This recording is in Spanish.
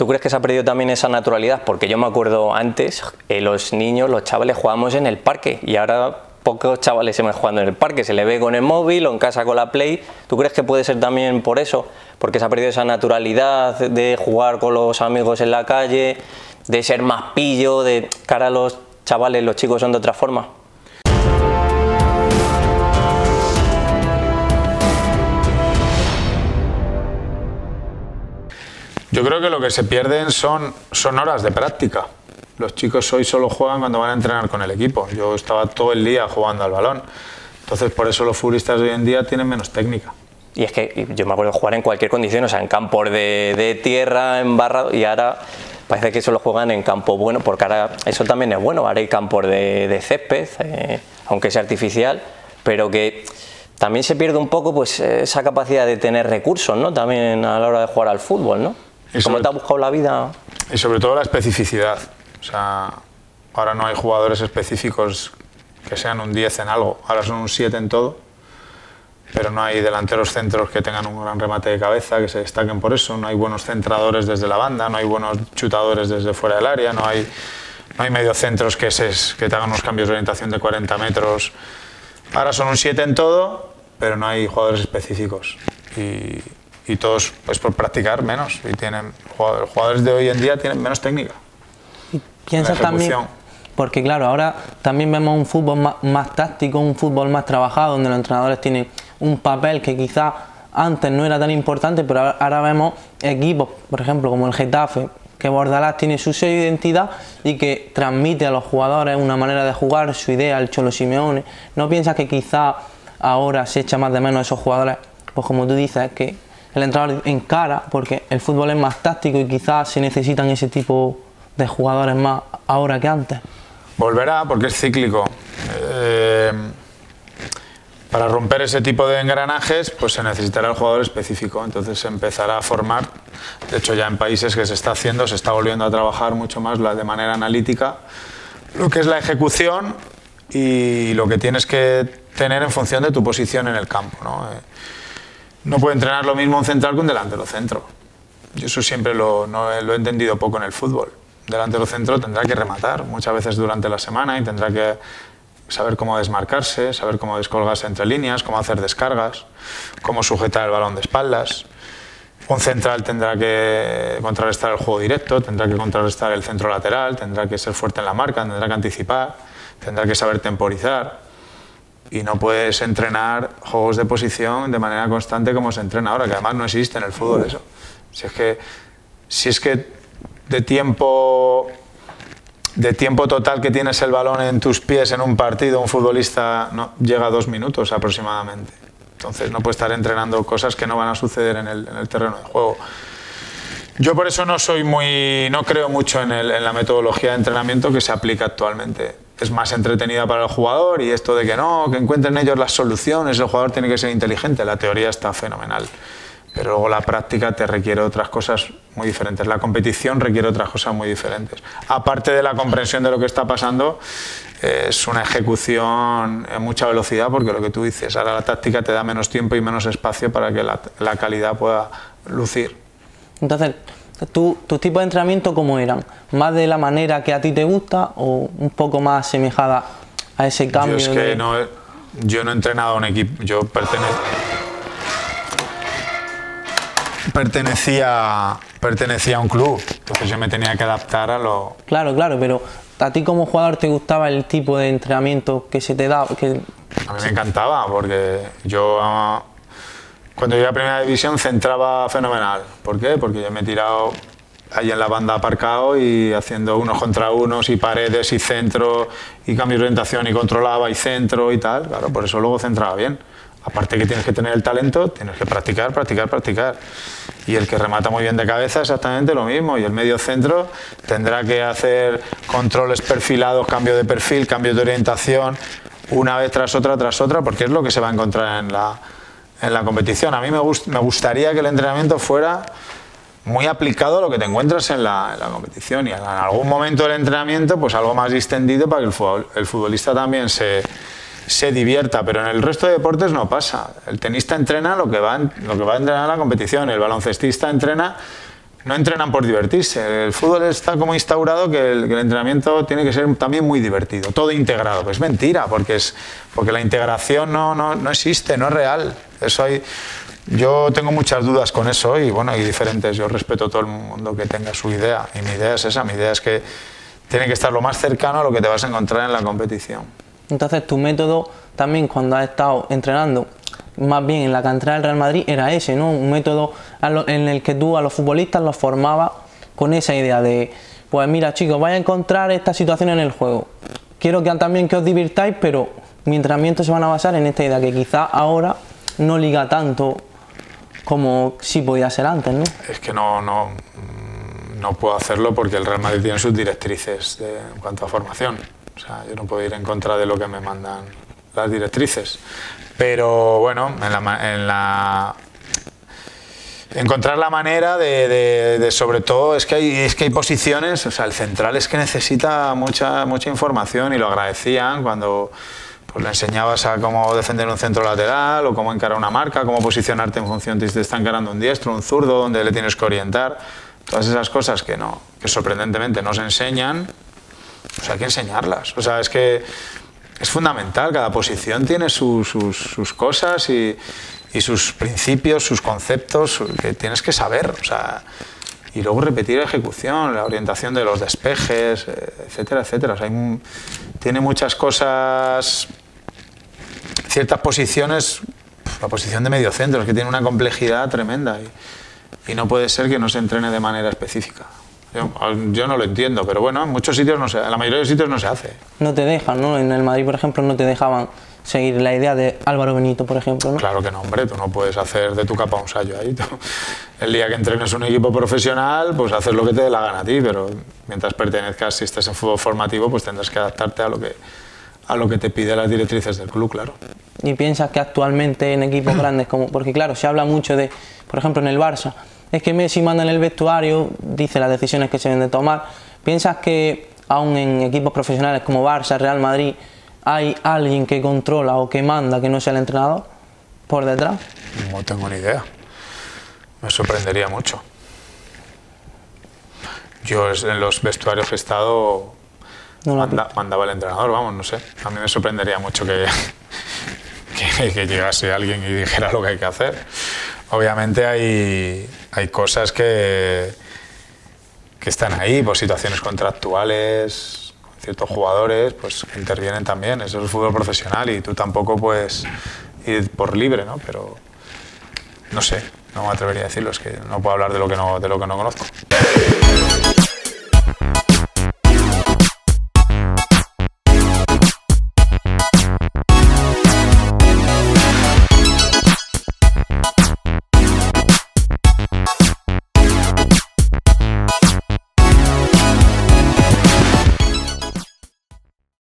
¿Tú crees que se ha perdido también esa naturalidad? Porque yo me acuerdo antes, eh, los niños, los chavales jugábamos en el parque y ahora pocos chavales se van jugando en el parque, se le ve con el móvil o en casa con la Play. ¿Tú crees que puede ser también por eso? Porque se ha perdido esa naturalidad de jugar con los amigos en la calle, de ser más pillo, de cara a los chavales, los chicos son de otra forma. Yo creo que lo que se pierden son, son horas de práctica. Los chicos hoy solo juegan cuando van a entrenar con el equipo. Yo estaba todo el día jugando al balón. Entonces, por eso los futbolistas de hoy en día tienen menos técnica. Y es que yo me acuerdo jugar en cualquier condición, o sea, en campos de, de tierra, en barra, y ahora parece que solo juegan en campo bueno, porque ahora eso también es bueno, ahora hay campos de, de césped, eh, aunque sea artificial, pero que también se pierde un poco pues esa capacidad de tener recursos, ¿no? También a la hora de jugar al fútbol, ¿no? ¿Cómo te ha buscado la vida? Y sobre todo la especificidad. O sea, ahora no hay jugadores específicos que sean un 10 en algo, ahora son un 7 en todo, pero no hay delanteros centros que tengan un gran remate de cabeza, que se destaquen por eso, no hay buenos centradores desde la banda, no hay buenos chutadores desde fuera del área, no hay, no hay mediocentros que, se, que te hagan unos cambios de orientación de 40 metros. Ahora son un 7 en todo, pero no hay jugadores específicos. Y, y todos pues por practicar menos y tienen jugadores de hoy en día tienen menos técnica y piensa también porque claro ahora también vemos un fútbol más, táctico un fútbol más trabajado donde los entrenadores tienen un papel que quizás antes no era tan importante pero ahora vemos equipos por ejemplo como el Getafe que Bordalás tiene su sello de identidad y que transmite a los jugadores una manera de jugar, su idea, el Cholo Simeone. ¿No piensas que quizá ahora se echa más de menos a esos jugadores? Pues como tú dices, que el entrenador encara, porque el fútbol es más táctico y quizás se necesitan ese tipo de jugadores más ahora que antes. Volverá porque es cíclico. Eh, para romper ese tipo de engranajes, pues se necesitará el jugador específico. Entonces se empezará a formar. De hecho, ya en países que se está haciendo, se está volviendo a trabajar mucho más de manera analítica lo que es la ejecución y lo que tienes que tener en función de tu posición en el campo. ¿no? Eh, no puede entrenar lo mismo un central que un delantero centro. Yo eso siempre lo, no, lo he entendido poco en el fútbol. Delantero centro tendrá que rematar muchas veces durante la semana y tendrá que saber cómo desmarcarse, saber cómo descolgarse entre líneas, cómo hacer descargas, cómo sujetar el balón de espaldas. Un central tendrá que contrarrestar el juego directo, tendrá que contrarrestar el centro lateral, tendrá que ser fuerte en la marca, tendrá que anticipar, tendrá que saber temporizar y no puedes entrenar juegos de posición de manera constante como se entrena ahora, que además no existe en el fútbol eso. Si es que, si es que de tiempo de tiempo total que tienes el balón en tus pies en un partido, un futbolista no, llega a dos minutos aproximadamente. Entonces no puede estar entrenando cosas que no van a suceder en el, en el terreno de juego. Yo por eso no soy muy, no creo mucho en, el, en la metodología de entrenamiento que se aplica actualmente es más entretenida para el jugador y esto de que no, que encuentren ellos las soluciones, el jugador tiene que ser inteligente, la teoría está fenomenal. Pero luego la práctica te requiere otras cosas muy diferentes. La competición requiere otras cosas muy diferentes. Aparte de la comprensión de lo que está pasando, es una ejecución en mucha velocidad porque lo que tú dices, ahora la táctica te da menos tiempo y menos espacio para que la, la calidad pueda lucir. Entonces, ¿Tu, ¿Tus tipos de entrenamiento cómo eran? ¿Más de la manera que a ti te gusta o un poco más asemejada a ese cambio? Yo es que no, yo no he entrenado a un equipo, yo pertenecía, pertenecía a un club, entonces yo me tenía que adaptar a lo... Claro, claro, pero ¿a ti como jugador te gustaba el tipo de entrenamiento que se te daba? Que... A mí me encantaba porque yo cuando llegué a Primera División centraba fenomenal. ¿Por qué? Porque yo me he tirado ahí en la banda aparcado y haciendo unos contra unos y paredes y centro y cambio de orientación y controlaba y centro y tal. Claro, por eso luego centraba bien. Aparte que tienes que tener el talento, tienes que practicar, practicar, practicar. Y el que remata muy bien de cabeza, exactamente lo mismo. Y el medio centro tendrá que hacer controles perfilados, cambio de perfil, cambio de orientación, una vez tras otra, tras otra, porque es lo que se va a encontrar en la, en la competición. A mí me, me gustaría que el entrenamiento fuera muy aplicado a lo que te encuentras en la, competición y en algún momento del entrenamiento pues algo más distendido para que el, el futbolista también se, se, divierta, pero en el resto de deportes no pasa. El tenista entrena lo que, va, lo que va a entrenar en la competición, el baloncestista entrena no entrenan por divertirse. El fútbol está como instaurado que el, entrenamiento tiene que ser también muy divertido, todo integrado. Pues mentira, porque, es, porque la integración no, no, no existe, no es real. Eso hay, yo tengo muchas dudas con eso y bueno, hay diferentes. Yo respeto a todo el mundo que tenga su idea y mi idea es esa, mi idea es que tiene que estar lo más cercano a lo que te vas a encontrar en la competición. Entonces tu método también cuando has estado entrenando más bien en la cantera del Real Madrid era ese, ¿no? Un método en el que tú a los futbolistas los formabas con esa idea de, pues mira chicos, vais a encontrar esta situación en el juego. Quiero que también que os divirtáis, pero mi entrenamiento se van a basar en esta idea que quizá ahora no liga tanto como sí podía ser antes, ¿no? Es que no, no, puedo hacerlo porque el Real Madrid tiene sus directrices en cuanto a formación. O sea, yo no puedo ir en contra de lo que me mandan las directrices. Pero bueno, en la, encontrar la manera de, sobre todo es que hay es que hay posiciones o sea el central es que necesita mucha mucha información y lo agradecían cuando pues, le enseñabas a cómo defender un centro lateral o cómo encarar una marca cómo posicionarte en función de si te está encarando un diestro un zurdo donde le tienes que orientar todas esas cosas que no que sorprendentemente no se enseñan pues hay que enseñarlas o sea es que es fundamental, cada posición tiene sus, cosas y, sus principios, sus conceptos que tienes que saber. O sea, y luego repetir la ejecución, la orientación de los despejes, eh, etcétera, etcétera. tiene muchas cosas, ciertas posiciones, la posición de medio centro, es que tiene una complejidad tremenda y no puede ser que no se entrene de manera específica. Yo, no lo entiendo, pero bueno, en muchos sitios no se, en la mayoría de sitios no se hace. No te dejan, ¿no? En el Madrid, por ejemplo, no te dejaban seguir la idea de Álvaro Benito, por ejemplo, ¿no? Claro que no, hombre, tú no puedes hacer de tu capa un sallo ahí. el día que entrenes un equipo profesional, pues haces lo que te dé la gana a ti, pero mientras pertenezcas, si estás en fútbol formativo, pues tendrás que adaptarte a lo que, a lo que te pide las directrices del club, claro. ¿Y piensas que actualmente en equipos grandes, como porque claro, se habla mucho de, por ejemplo, en el Barça, es que Messi manda en el vestuario, dice las decisiones que se deben de tomar. ¿Piensas que aún en equipos profesionales como Barça, Real Madrid, hay alguien que controla o que manda que no sea el entrenador por detrás? No tengo ni idea. Me sorprendería mucho. Yo en los vestuarios que he estado mandaba el entrenador, vamos, no sé. A mí me sorprendería mucho que, que llegase alguien y dijera lo que hay que hacer. Obviamente hay, hay cosas que, que están ahí, por situaciones contractuales, ciertos jugadores, pues que intervienen también. Eso es el fútbol profesional y tú tampoco puedes ir por libre, ¿no? Pero no sé, no me atrevería a decirlo, es que no puedo hablar de lo que no, de lo que no conozco.